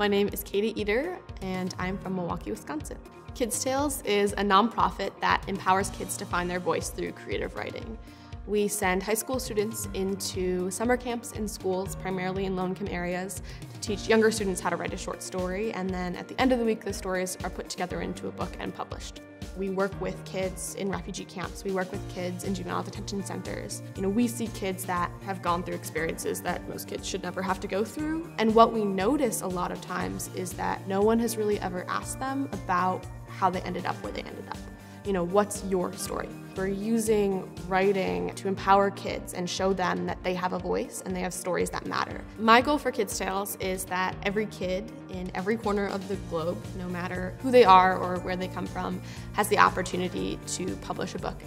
My name is Katie Eder, and I'm from Milwaukee, Wisconsin. Kids Tales is a nonprofit that empowers kids to find their voice through creative writing. We send high school students into summer camps in schools, primarily in low-income areas, to teach younger students how to write a short story, and then at the end of the week, the stories are put together into a book and published. We work with kids in refugee camps. We work with kids in juvenile detention centers. You know, we see kids that have gone through experiences that most kids should never have to go through. And what we notice a lot of times is that no one has really ever asked them about how they ended up where they ended up you know, what's your story? We're using writing to empower kids and show them that they have a voice and they have stories that matter. My goal for Kids Tales is that every kid in every corner of the globe, no matter who they are or where they come from, has the opportunity to publish a book.